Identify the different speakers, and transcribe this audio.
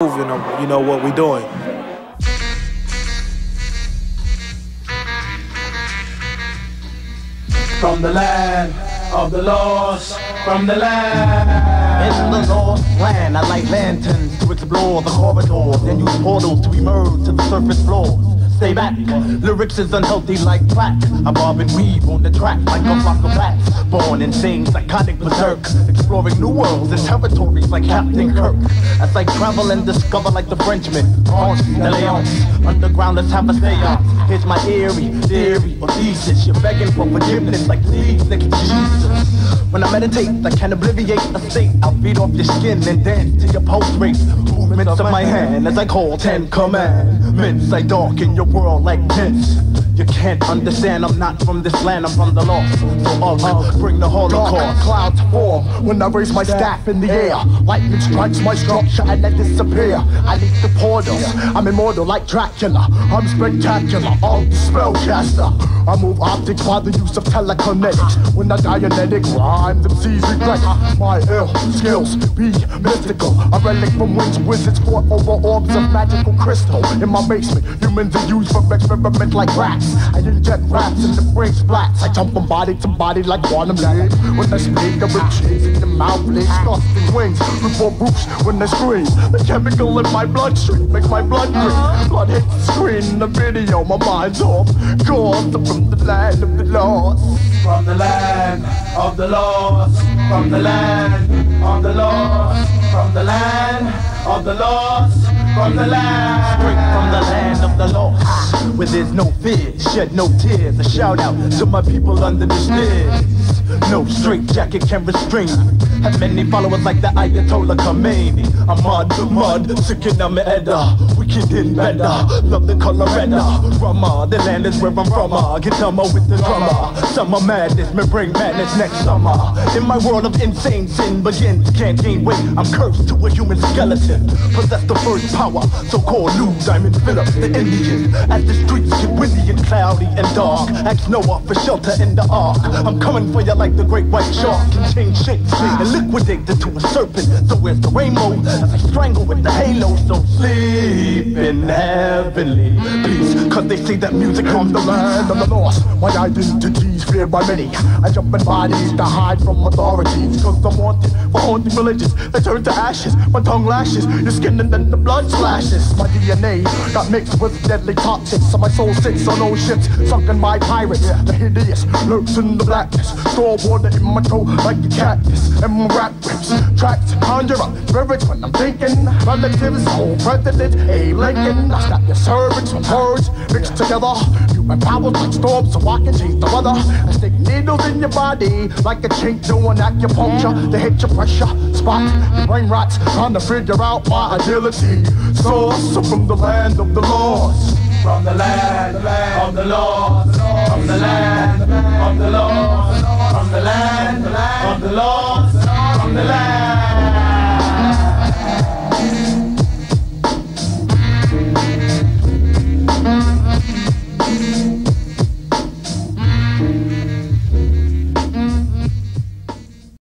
Speaker 1: moving, you know, what we're doing.
Speaker 2: From the land of the lost, from the land.
Speaker 3: In the lost land, I light lanterns to explore the corridors and use portals to emerge to the surface floors. Stay back, lyrics is unhealthy like crack. I bob and weave on the track like a flock of bats. Born and insane, psychotic berserk, exploring new worlds and territories like Captain Kirk. As I travel and discover like the Frenchman, de Leon. Underground, let's have a seance. Here's my eerie theory or thesis. You're begging for forgiveness like please to Jesus. When I meditate, I can obliviate a state. I'll feed off your skin and dance to your pulse rate. Movements of my hand as I call ten commandments. I darken your world like tents. You can't understand, I'm not from this land, I'm from the lost. So uh, bring the holocaust.
Speaker 4: Clouds form when I raise my staff in the air. Lightning strikes my structure and I disappear. I leap the portals. I'm immortal like Dracula. I'm spectacular, I'm the spellcaster. I move optics by the use of telekinetics. When I dianetic rhymes, MCs regret my ill skills be mystical. A relic from wings wizards fought over orbs of magical crystal. In my basement, humans are used for experiment like rats. I inject rats in the brain splats. I jump from body to body like quantum leap. When I speak, I'm cheese in the mouth, they disgusting wings. Before roofs when they scream. The chemical in my bloodstream makes my blood green. Uh-huh. Blood hits the screen in the video, my mind's off. Gone from the land of the lost.
Speaker 2: From the land of the lost, from the land of the lost, from the land of the lost, from the land.
Speaker 3: Straight from the land of the lost, where there's no fear, shed no tears. A shout out to my people under the stairs. No straight jacket can restrain. Have many followers like the Ayatollah Khomeini. I'm mud, mud, sick in my edda. Wicked in better, love the color redder. Rama, the land is where I'm from. uh. Get dumber with the drummer. Summer madness, may bring madness next summer. In my world of insane sin begins, can't gain weight. I'm cursed to a human skeleton. Possess the first power, so-called Lou Diamond Phillips, the Indian. As the streets get windy and cloudy and dark, ask Noah for shelter in the ark. I'm coming for you like the great white shark can change shapes and liquidate into a serpent. So where's the rainbow? As I strangle with the halo, so sleep in heavenly peace. Cause they say that music comes
Speaker 4: the land of the lost, my identity's feared by many. I jump in bodies to hide from authorities. Cause I'm wanted for haunting religions that turn to ashes. My tongue lashes, your skin and then the blood splashes. My DNA got mixed with deadly toxins. So my soul sits on old ships, sunken by pirates. The hideous lurks in the blackness. Store water in my throat like a cactus. And my rap rips, tracks conjure up spirits when I'm thinking. Relatives, old president, a Lincoln. I snap your cervix from words mixed together. You my powers like storms, so I can change the weather. I stick needles in your body like a chink doing acupuncture to hit your pressure spot. Your brain rots trying to figure out my agility. Source from the land of the lost.
Speaker 2: From the land of the lost, from the land of the lost, from the land of the lost, from the land.